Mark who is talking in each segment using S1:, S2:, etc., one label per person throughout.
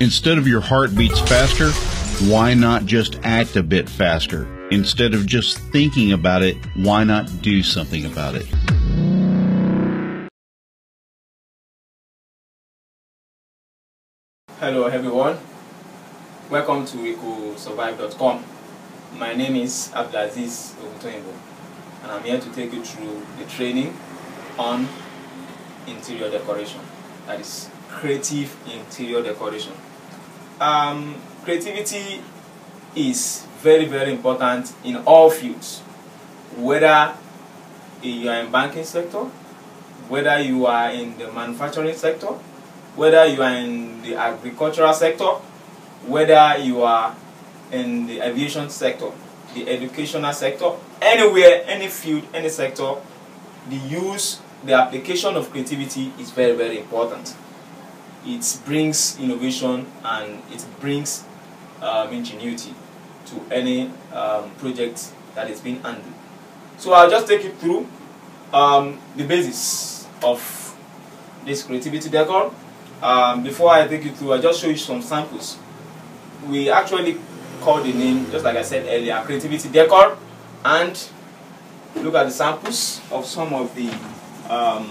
S1: Instead of your heart beats faster, why not just act a bit faster? Instead of just thinking about it, why not do something about it?
S2: Hello everyone, welcome to wegosurvive.com. My name is Abdulaziz Ogutoyinbo and I'm here to take you through the training on interior decoration, that is creative interior decoration. Um, creativity is very very important in all fields, whether you are in banking sector, whether you are in the manufacturing sector, whether you are in the agricultural sector, whether you are in the aviation sector, the educational sector, anywhere, any field, any sector, the use, the application of creativity is very, very important. It brings innovation and it brings um, ingenuity to any um, project that is being handled. So I'll just take you through um, the basis of this creativity decor um, before I take you through, I'll just show you some samples. We actually call the name, just like I said earlier, Creativity Decor, and look at the samples of some of the um,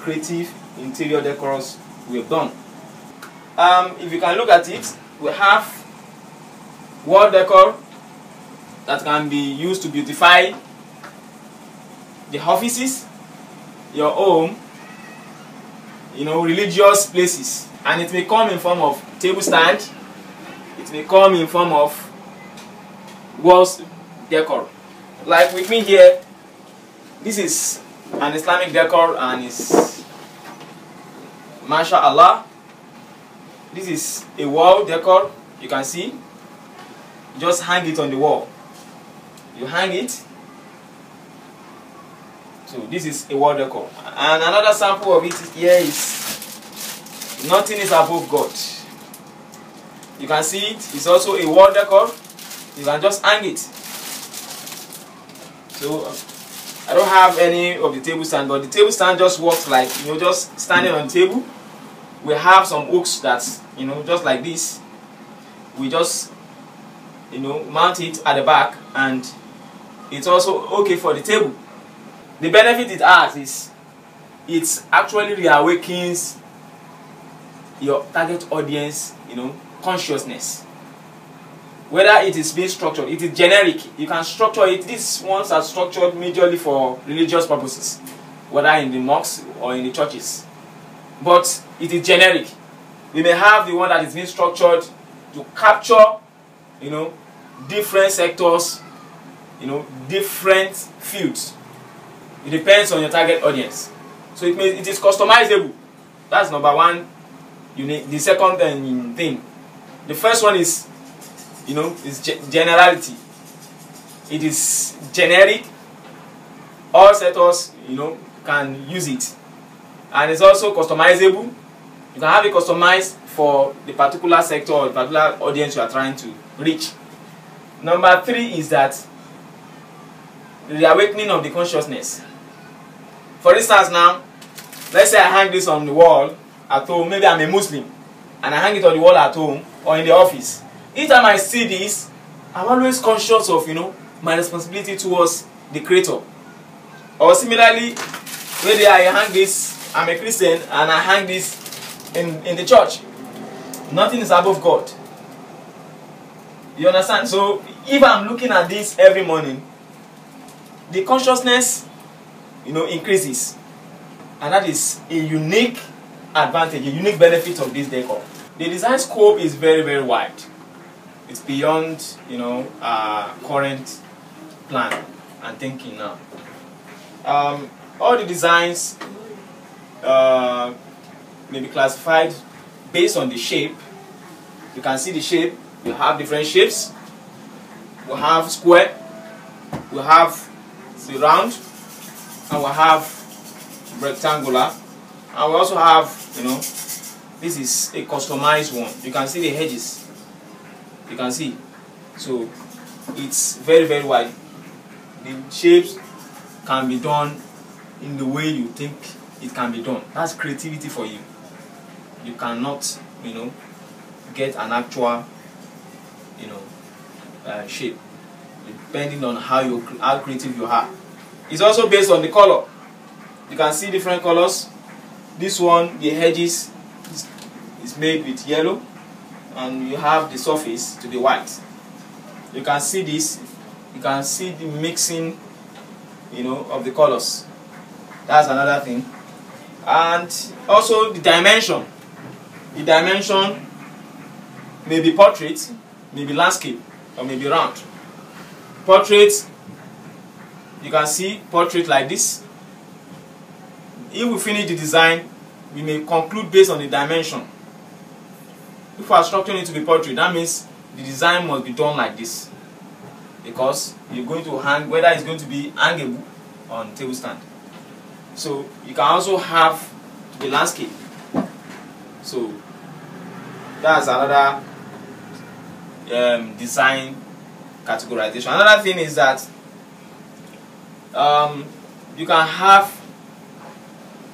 S2: creative interior decors we have done. Um, if you can look at it, we have wall decor that can be used to beautify the offices, your home, you know, religious places. And it may come in form of table stand, it may come in form of walls decor. Like with me here, this is an Islamic decor and it's MashaAllah. This is a wall decor, you can see. You just hang it on the wall. You hang it so this is a wall decor. And another sample of it here is nothing is above God. You can see it. It's also a wall decor. You can just hang it. So I don't have any of the table stand, but the table stand just works like you know just standing on the table. We have some hooks that you know just like this. We just you know mount it at the back and it's also okay for the table. The benefit it has is it actually reawakens your target audience you know consciousness. Whether it is being structured it is generic. You can structure it. These ones are structured majorly for religious purposes whether in the mosques or in the churches but it is generic we may have the one that is being structured to capture you know different sectors you know different fields it depends on your target audience. So it, may, it is customizable. That's number one. You need the second thing. The first one is, you know, is generality. It is generic. All setters, you know, can use it, and it's also customizable. You can have it customized for the particular sector or the particular audience you are trying to reach. Number three is that the awakening of the consciousness. For instance now, let's say I hang this on the wall at home, maybe I'm a Muslim, and I hang it on the wall at home or in the office. Each time I see this, I'm always conscious of, you know, my responsibility towards the Creator. Or similarly, maybe I hang this, I'm a Christian, and I hang this in, in the church. Nothing is above God. You understand? So, if I'm looking at this every morning, the consciousness you know, increases. And that is a unique advantage, a unique benefit of this decor. The design scope is very, very wide. It's beyond, you know, uh, current plan and thinking now. Um, all the designs uh, may be classified based on the shape. You can see the shape. We have different shapes. We have square. We have the round and we have rectangular and we also have you know this is a customized one you can see the edges you can see so it's very very wide the shapes can be done in the way you think it can be done. That's creativity for you. You cannot you know get an actual you know uh, shape depending on how you how creative you are. It's also based on the color. You can see different colors. This one the edges is, is made with yellow and you have the surface to be white. You can see this. You can see the mixing you know of the colors. That's another thing and also the dimension. The dimension may be portrait may be landscape or may be round. Portrait you can see portrait like this. If we finish the design we may conclude based on the dimension. If we are structuring it to be portrait that means the design must be done like this. Because you're going to hang whether it's going to be hangable on table stand so you can also have the landscape. So that's another um, design categorization. Another thing is that um, you can have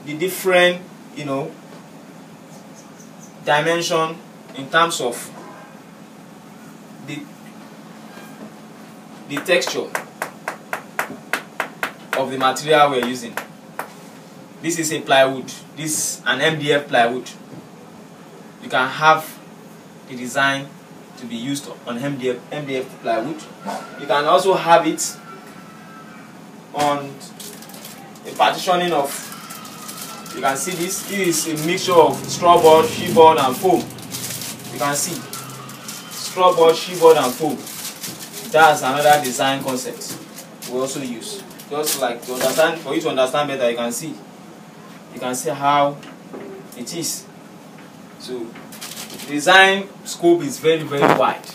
S2: the different you know dimension in terms of the the texture of the material we're using this is a plywood. This is an MDF plywood. You can have the design to be used on MDF MDF plywood. You can also have it on a partitioning of you can see this. This is a mixture of straw board, board and foam. You can see. Straw board, board and foam. That's another design concept we also use. Just like to understand for you to understand better you can see you can see how it is. So design scope is very very wide